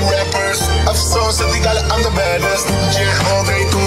rappers. I've so said I'm the baddest. Yeah, all day.